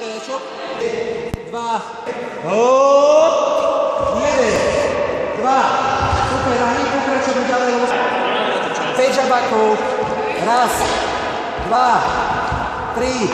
pre osob. 2, hop, 1, 2, super, a hneď pokračujeme ďalej. 5 žabakov, raz, dva, tri,